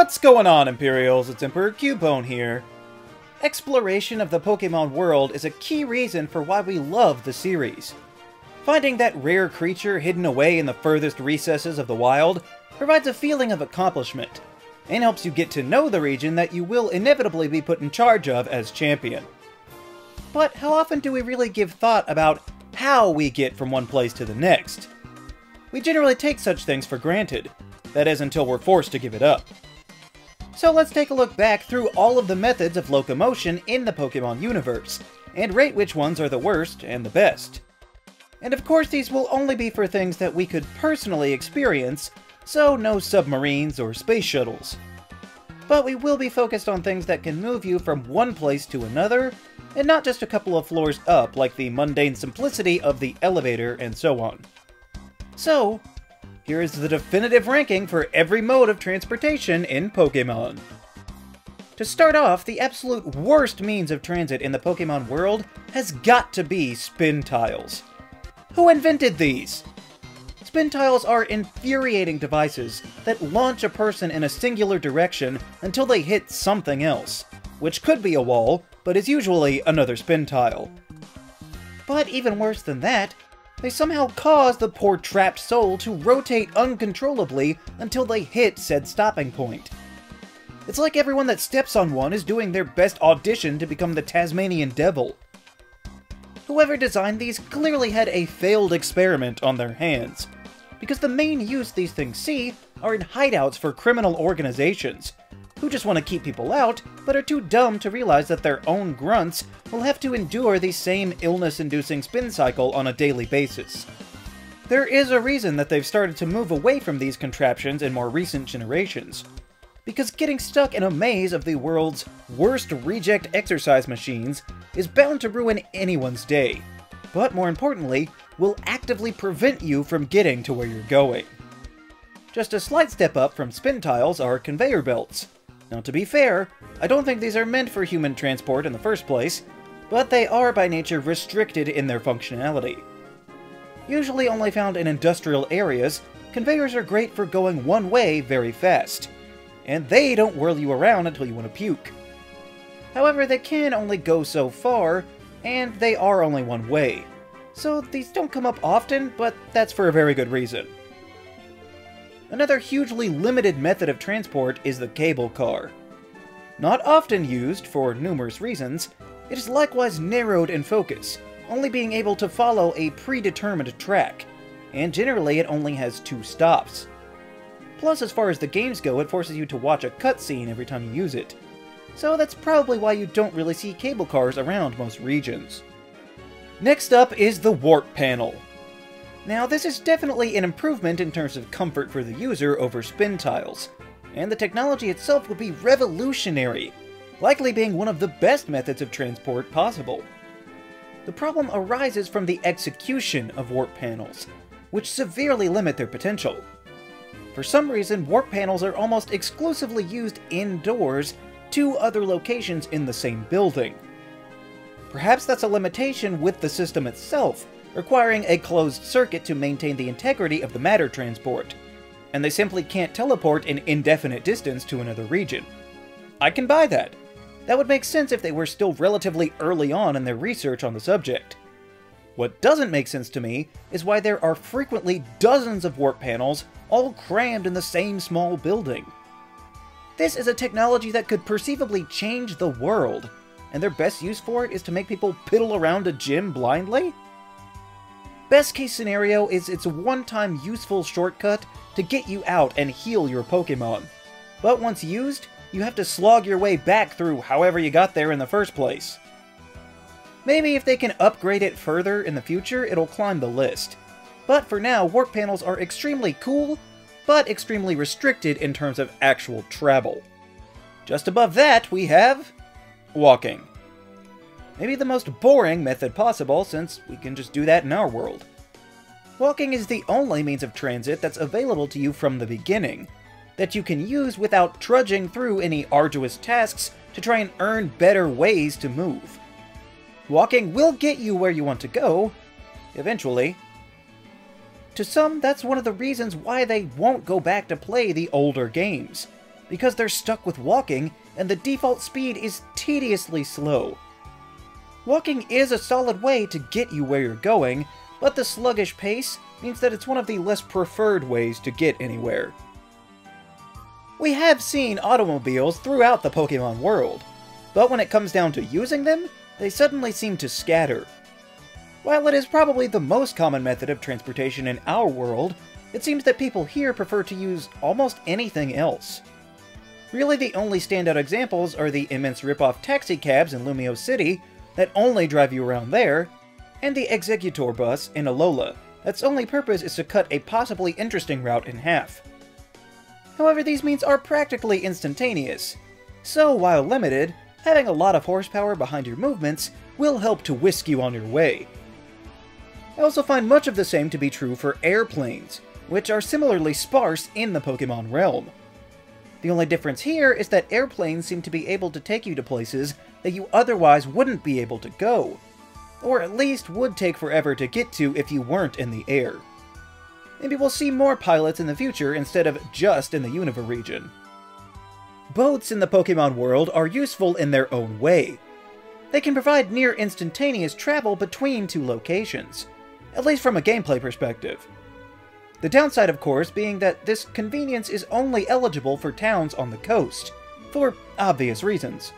What's going on, Imperials? It's Emperor Cubone here. Exploration of the Pokemon world is a key reason for why we love the series. Finding that rare creature hidden away in the furthest recesses of the wild provides a feeling of accomplishment, and helps you get to know the region that you will inevitably be put in charge of as champion. But how often do we really give thought about how we get from one place to the next? We generally take such things for granted, that is until we're forced to give it up. So let's take a look back through all of the methods of locomotion in the Pokemon universe, and rate which ones are the worst and the best. And of course these will only be for things that we could personally experience, so no submarines or space shuttles. But we will be focused on things that can move you from one place to another, and not just a couple of floors up like the mundane simplicity of the elevator and so on. So, here is the definitive ranking for every mode of transportation in Pokemon. To start off, the absolute worst means of transit in the Pokemon world has got to be spin tiles. Who invented these? Spin tiles are infuriating devices that launch a person in a singular direction until they hit something else, which could be a wall, but is usually another spin tile. But even worse than that, they somehow cause the poor trapped soul to rotate uncontrollably until they hit said stopping point. It's like everyone that steps on one is doing their best audition to become the Tasmanian Devil. Whoever designed these clearly had a failed experiment on their hands, because the main use these things see are in hideouts for criminal organizations, who just want to keep people out, but are too dumb to realize that their own grunts will have to endure the same illness-inducing spin cycle on a daily basis. There is a reason that they've started to move away from these contraptions in more recent generations, because getting stuck in a maze of the world's worst reject exercise machines is bound to ruin anyone's day, but more importantly, will actively prevent you from getting to where you're going. Just a slight step up from spin tiles are conveyor belts, now to be fair, I don't think these are meant for human transport in the first place, but they are by nature restricted in their functionality. Usually only found in industrial areas, conveyors are great for going one way very fast, and they don't whirl you around until you want to puke. However, they can only go so far, and they are only one way, so these don't come up often, but that's for a very good reason. Another hugely limited method of transport is the cable car. Not often used for numerous reasons, it is likewise narrowed in focus, only being able to follow a predetermined track, and generally it only has two stops. Plus, as far as the games go, it forces you to watch a cutscene every time you use it. So that's probably why you don't really see cable cars around most regions. Next up is the Warp Panel. Now, this is definitely an improvement in terms of comfort for the user over spin tiles, and the technology itself would be revolutionary, likely being one of the best methods of transport possible. The problem arises from the execution of warp panels, which severely limit their potential. For some reason, warp panels are almost exclusively used indoors to other locations in the same building. Perhaps that's a limitation with the system itself, requiring a closed circuit to maintain the integrity of the matter transport, and they simply can't teleport an indefinite distance to another region. I can buy that. That would make sense if they were still relatively early on in their research on the subject. What doesn't make sense to me is why there are frequently dozens of warp panels all crammed in the same small building. This is a technology that could perceivably change the world, and their best use for it is to make people piddle around a gym blindly? Best case scenario is it's a one-time useful shortcut to get you out and heal your Pokemon. But once used, you have to slog your way back through however you got there in the first place. Maybe if they can upgrade it further in the future, it'll climb the list. But for now, warp panels are extremely cool, but extremely restricted in terms of actual travel. Just above that, we have... walking. Maybe the most boring method possible, since we can just do that in our world. Walking is the only means of transit that's available to you from the beginning, that you can use without trudging through any arduous tasks to try and earn better ways to move. Walking will get you where you want to go, eventually. To some, that's one of the reasons why they won't go back to play the older games, because they're stuck with walking and the default speed is tediously slow. Walking is a solid way to get you where you're going, but the sluggish pace means that it's one of the less preferred ways to get anywhere. We have seen automobiles throughout the Pokemon world, but when it comes down to using them, they suddenly seem to scatter. While it is probably the most common method of transportation in our world, it seems that people here prefer to use almost anything else. Really the only standout examples are the immense rip-off taxicabs in Lumiose City that only drive you around there, and the Executor bus in Alola, that's only purpose is to cut a possibly interesting route in half. However, these means are practically instantaneous, so while limited, having a lot of horsepower behind your movements will help to whisk you on your way. I also find much of the same to be true for airplanes, which are similarly sparse in the Pokemon realm. The only difference here is that airplanes seem to be able to take you to places that you otherwise wouldn't be able to go, or at least would take forever to get to if you weren't in the air. Maybe we'll see more pilots in the future instead of just in the Unova region. Boats in the Pokemon world are useful in their own way. They can provide near instantaneous travel between two locations, at least from a gameplay perspective. The downside, of course, being that this convenience is only eligible for towns on the coast, for obvious reasons.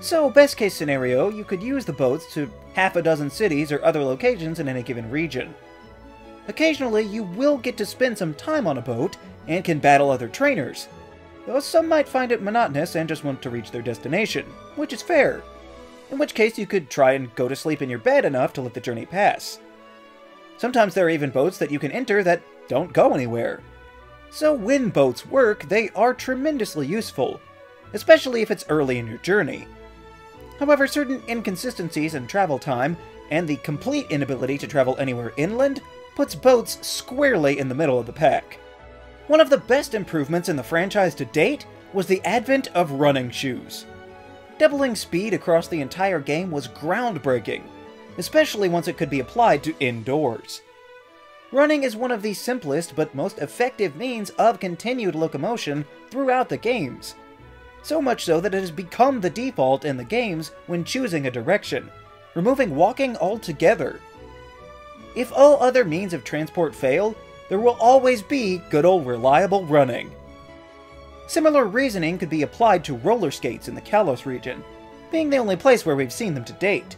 So, best case scenario, you could use the boats to half a dozen cities or other locations in any given region. Occasionally, you will get to spend some time on a boat and can battle other trainers, though some might find it monotonous and just want to reach their destination, which is fair. In which case, you could try and go to sleep in your bed enough to let the journey pass. Sometimes there are even boats that you can enter that don't go anywhere. So when boats work, they are tremendously useful, especially if it's early in your journey. However, certain inconsistencies in travel time and the complete inability to travel anywhere inland puts boats squarely in the middle of the pack. One of the best improvements in the franchise to date was the advent of running shoes. Doubling speed across the entire game was groundbreaking, especially once it could be applied to indoors. Running is one of the simplest but most effective means of continued locomotion throughout the games, so much so that it has become the default in the games when choosing a direction, removing walking altogether. If all other means of transport fail, there will always be good old reliable running. Similar reasoning could be applied to roller skates in the Kalos region, being the only place where we've seen them to date.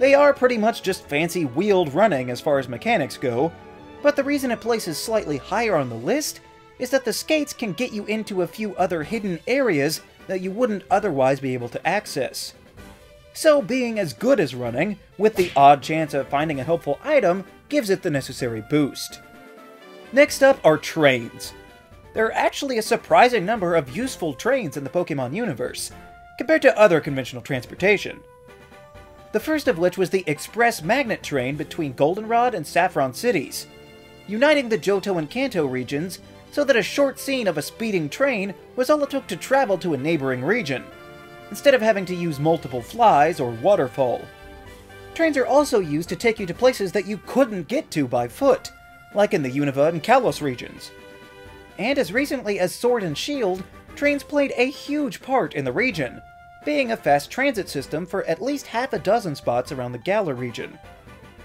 They are pretty much just fancy wheeled running as far as mechanics go, but the reason it places slightly higher on the list is that the skates can get you into a few other hidden areas that you wouldn't otherwise be able to access. So being as good as running, with the odd chance of finding a helpful item, gives it the necessary boost. Next up are trains. There are actually a surprising number of useful trains in the Pokemon universe, compared to other conventional transportation. The first of which was the Express Magnet train between Goldenrod and Saffron cities, uniting the Johto and Kanto regions so that a short scene of a speeding train was all it took to travel to a neighboring region, instead of having to use multiple flies or waterfall. Trains are also used to take you to places that you couldn't get to by foot, like in the Unova and Kalos regions. And as recently as Sword and Shield, trains played a huge part in the region, being a fast transit system for at least half a dozen spots around the Galar region.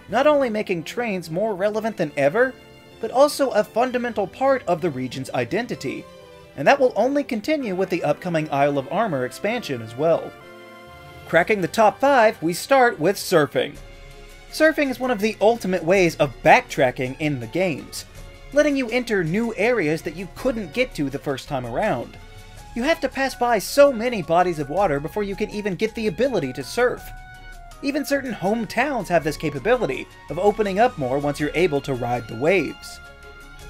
Not only making trains more relevant than ever, but also a fundamental part of the region's identity, and that will only continue with the upcoming Isle of Armor expansion as well. Cracking the top 5, we start with surfing. Surfing is one of the ultimate ways of backtracking in the games, letting you enter new areas that you couldn't get to the first time around. You have to pass by so many bodies of water before you can even get the ability to surf. Even certain hometowns have this capability of opening up more once you're able to ride the waves.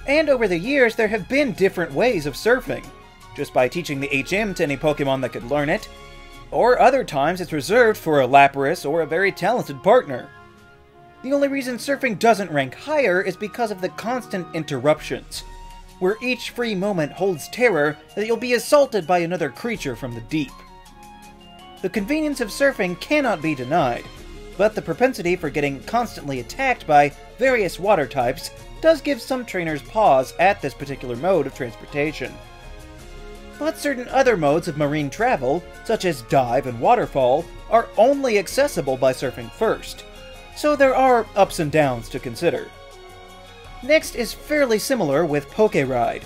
And over the years, there have been different ways of surfing, just by teaching the HM to any Pokemon that could learn it, or other times it's reserved for a Lapras or a very talented partner. The only reason surfing doesn't rank higher is because of the constant interruptions, where each free moment holds terror that you'll be assaulted by another creature from the deep. The convenience of surfing cannot be denied, but the propensity for getting constantly attacked by various water types does give some trainers pause at this particular mode of transportation. But certain other modes of marine travel, such as dive and waterfall, are only accessible by surfing first, so there are ups and downs to consider. Next is fairly similar with Poke Ride.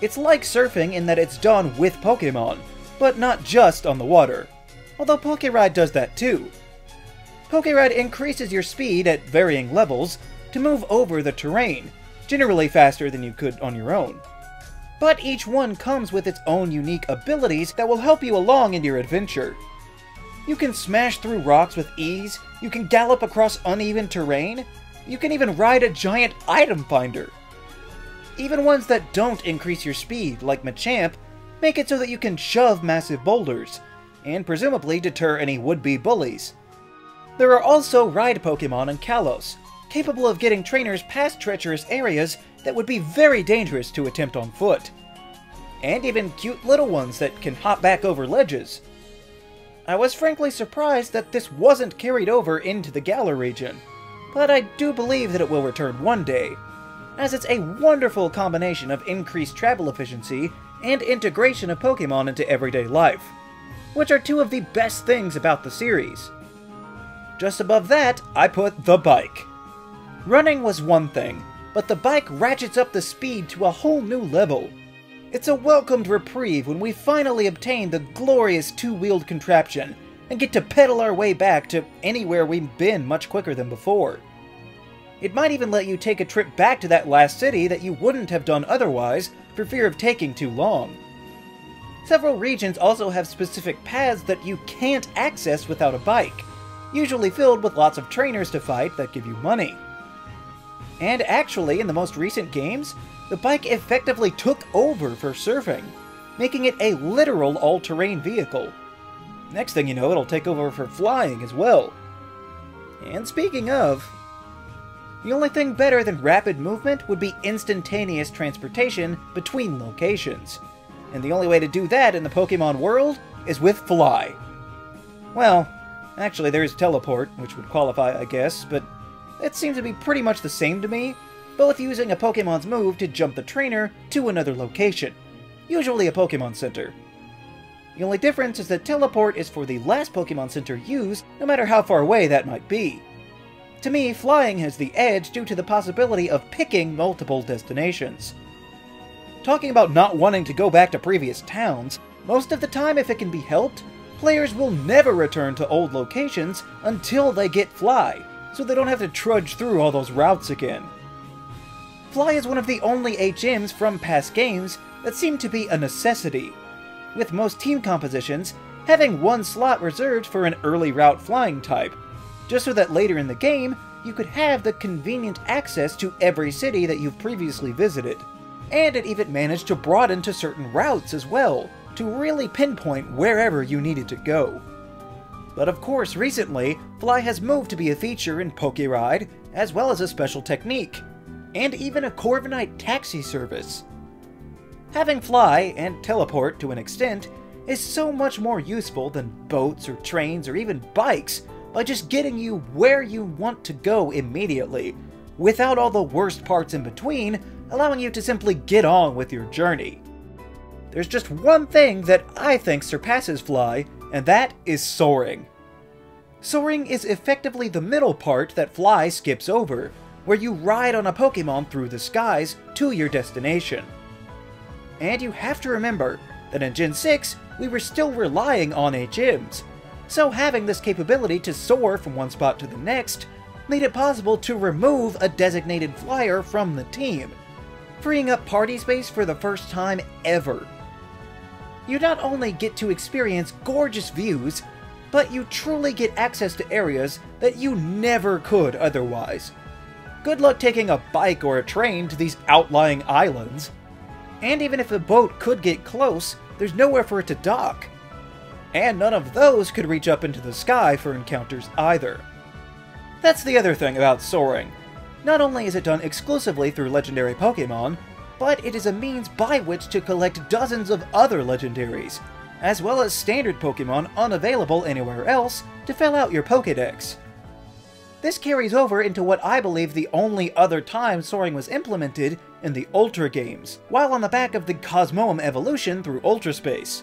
It's like surfing in that it's done with Pokemon, but not just on the water, although Poke Ride does that too. Poke Ride increases your speed at varying levels to move over the terrain, generally faster than you could on your own. But each one comes with its own unique abilities that will help you along in your adventure. You can smash through rocks with ease, you can gallop across uneven terrain, you can even ride a giant item finder. Even ones that don't increase your speed, like Machamp, make it so that you can shove massive boulders, and presumably deter any would-be bullies. There are also ride Pokemon in Kalos, capable of getting trainers past treacherous areas that would be very dangerous to attempt on foot. And even cute little ones that can hop back over ledges. I was frankly surprised that this wasn't carried over into the Galar region, but I do believe that it will return one day, as it's a wonderful combination of increased travel efficiency and integration of Pokemon into everyday life, which are two of the best things about the series. Just above that, I put the bike. Running was one thing, but the bike ratchets up the speed to a whole new level. It's a welcomed reprieve when we finally obtain the glorious two-wheeled contraption and get to pedal our way back to anywhere we've been much quicker than before. It might even let you take a trip back to that last city that you wouldn't have done otherwise for fear of taking too long. Several regions also have specific paths that you can't access without a bike, usually filled with lots of trainers to fight that give you money. And actually, in the most recent games, the bike effectively took over for surfing, making it a literal all-terrain vehicle. Next thing you know, it'll take over for flying as well. And speaking of, the only thing better than rapid movement would be instantaneous transportation between locations. And the only way to do that in the Pokemon world is with Fly. Well, actually there's Teleport, which would qualify, I guess, but it seems to be pretty much the same to me, both using a Pokemon's move to jump the trainer to another location, usually a Pokemon Center. The only difference is that Teleport is for the last Pokemon Center used, no matter how far away that might be. To me, flying has the edge due to the possibility of picking multiple destinations. Talking about not wanting to go back to previous towns, most of the time if it can be helped, players will never return to old locations until they get Fly, so they don't have to trudge through all those routes again. Fly is one of the only HMs from past games that seem to be a necessity, with most team compositions having one slot reserved for an early route flying type, just so that later in the game, you could have the convenient access to every city that you've previously visited. And it even managed to broaden to certain routes as well, to really pinpoint wherever you needed to go. But of course, recently, Fly has moved to be a feature in Poke Ride, as well as a special technique, and even a Corviknight taxi service. Having Fly, and Teleport to an extent, is so much more useful than boats or trains or even bikes by just getting you where you want to go immediately, without all the worst parts in between, allowing you to simply get on with your journey. There's just one thing that I think surpasses Fly, and that is soaring. Soaring is effectively the middle part that Fly skips over, where you ride on a Pokemon through the skies to your destination. And you have to remember that in Gen 6, we were still relying on HMs, so having this capability to soar from one spot to the next made it possible to remove a designated flyer from the team, freeing up party space for the first time ever you not only get to experience gorgeous views, but you truly get access to areas that you never could otherwise. Good luck taking a bike or a train to these outlying islands. And even if a boat could get close, there's nowhere for it to dock. And none of those could reach up into the sky for encounters either. That's the other thing about soaring. Not only is it done exclusively through legendary Pokemon, but it is a means by which to collect dozens of other legendaries, as well as standard Pokemon unavailable anywhere else to fill out your Pokedex. This carries over into what I believe the only other time soaring was implemented in the Ultra games, while on the back of the Cosmoem evolution through Ultra Space.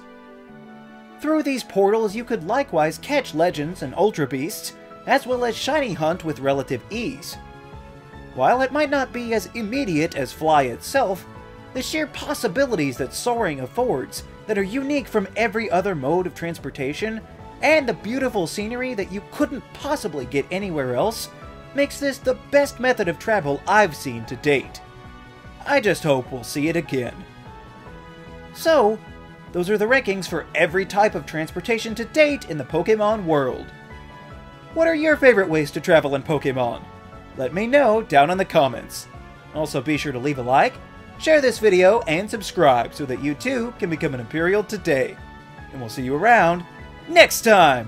Through these portals, you could likewise catch legends and Ultra Beasts, as well as shiny hunt with relative ease. While it might not be as immediate as Fly itself, the sheer possibilities that soaring affords that are unique from every other mode of transportation and the beautiful scenery that you couldn't possibly get anywhere else makes this the best method of travel I've seen to date. I just hope we'll see it again. So, those are the rankings for every type of transportation to date in the Pokemon world. What are your favorite ways to travel in Pokemon? Let me know down in the comments. Also be sure to leave a like, share this video, and subscribe so that you too can become an Imperial today. And we'll see you around next time!